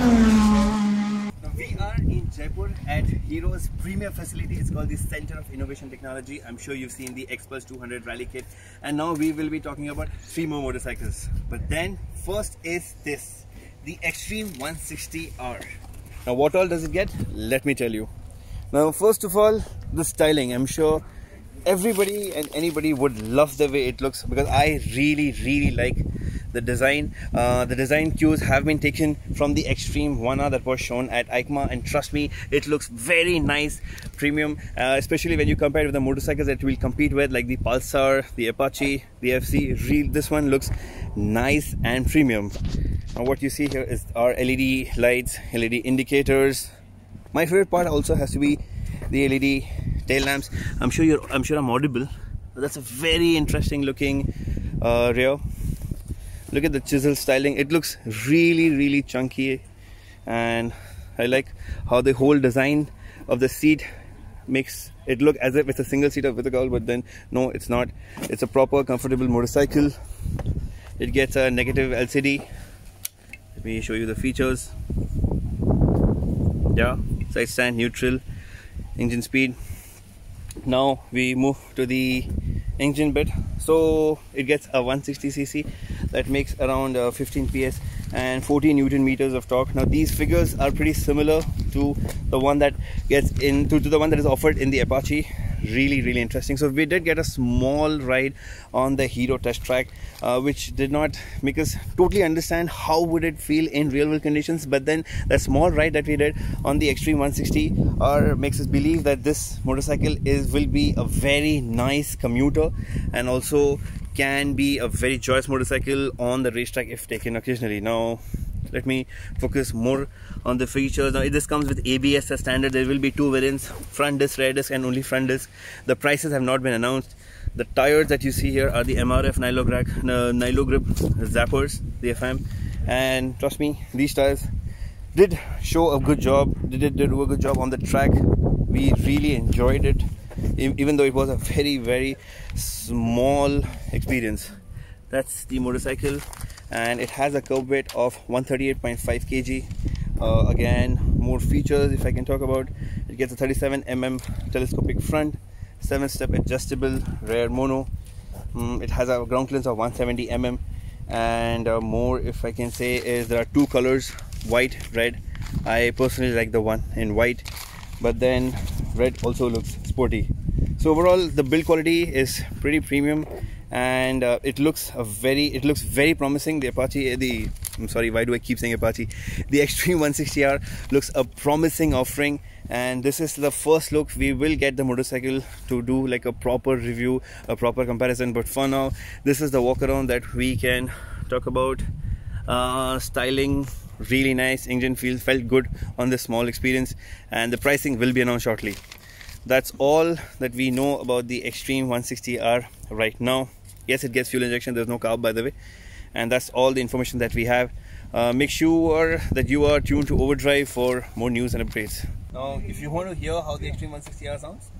We are in Jaipur at Hero's premier facility. It's called the Center of Innovation Technology. I'm sure you've seen the XPulse 200 Rally Kit. And now we will be talking about three more motorcycles. But then first is this, the Xtreme 160R. Now what all does it get? Let me tell you. Now first of all, the styling. I'm sure everybody and anybody would love the way it looks because I really really like the design uh, the design cues have been taken from the Xtreme 1R that was shown at EICMA. And trust me it looks very nice premium uh, especially when you compare it with the motorcycles that we'll compete with like the Pulsar the Apache the FC Real, this one looks nice and premium. Now what you see here is our LED lights LED indicators. My favorite part also has to be the LED tail lamps. I'm sure you're I'm sure I'm audible that's a very interesting looking uh, rear look at the chisel styling. It looks really really chunky. And I like how the whole design of the seat makes it look as if it's a single seater with a girl but then no it's not. It's a proper comfortable motorcycle. It gets a negative LCD let me show you the features. Yeah side stand neutral engine speed. Now we move to the engine bit. So it gets a 160cc that makes around uh, 15 ps and 40 newton meters of torque. Now these figures are pretty similar to the one that gets in to, to the one that is offered in the apache. Really really interesting. So we did get a small ride on the hero test track uh, which did not make us totally understand how would it feel in real world conditions. But then the small ride that we did on the Xtreme 160 or makes us believe that this motorcycle is will be a very nice commuter and also can be a very joyous motorcycle on the racetrack if taken occasionally. Now let me focus more on the features. Now this comes with abs as standard. There will be two variants front disc rear disc and only front disc. The prices have not been announced. The tires that you see here are the mrf nilo, uh, Nylogrip Zappers the fm and trust me these tires did show a good job. They did, did do a good job on the track. We really enjoyed it even though it was a very very small experience. That's the motorcycle and it has a curb weight of 138.5 kg. Uh, again more features if I can talk about. It gets a 37 mm telescopic front 7 step adjustable rear mono. Mm, it has a ground clearance of 170 mm. And uh, more if I can say is there are two colors white red. I personally like the one in white but then red also looks sporty. So overall the build quality is pretty premium and uh, it looks a very it looks very promising. The apache the i'm sorry why do i keep saying apache? The Xtreme 160R looks a promising offering and this is the first look. We will get the motorcycle to do like a proper review a proper comparison but for now this is the walk around that we can talk about. Uh, styling really nice. Engine feels felt good on this small experience and the pricing will be announced shortly that's all that we know about the Xtreme 160R right now. Yes it gets fuel injection there's no carb by the way. And that's all the information that we have. Uh, make sure that you are tuned to overdrive for more news and updates. Now if you want to hear how the Xtreme 160R sounds